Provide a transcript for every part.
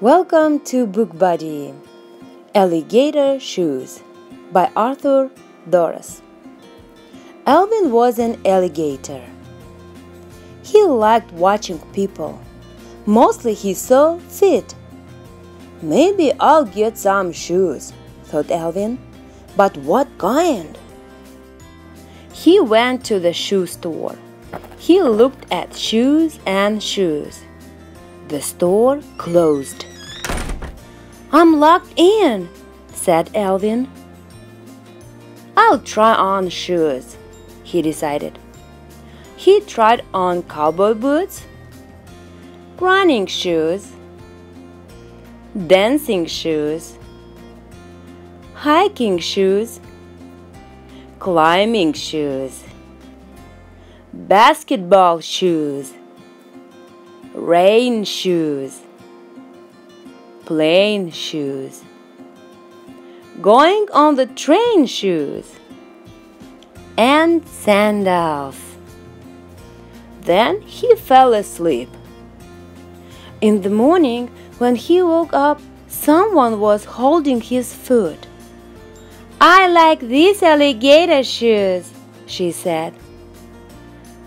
Welcome to Book Buddy Alligator Shoes by Arthur Dorros. Alvin was an alligator. He liked watching people. Mostly he saw feet. Maybe I'll get some shoes, thought Alvin. But what kind? He went to the shoe store. He looked at shoes and shoes. The store closed. I'm locked in, said Alvin. I'll try on shoes, he decided. He tried on cowboy boots, running shoes, dancing shoes, hiking shoes, climbing shoes, basketball shoes, rain shoes plain shoes, going on the train shoes, and sandals. Then he fell asleep. In the morning, when he woke up, someone was holding his foot. I like these alligator shoes, she said.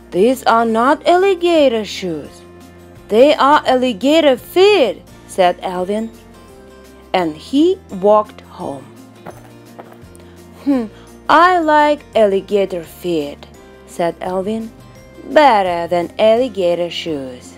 These are not alligator shoes. They are alligator feet, said Alvin, and he walked home. Hmm, I like alligator feet, said Alvin, better than alligator shoes.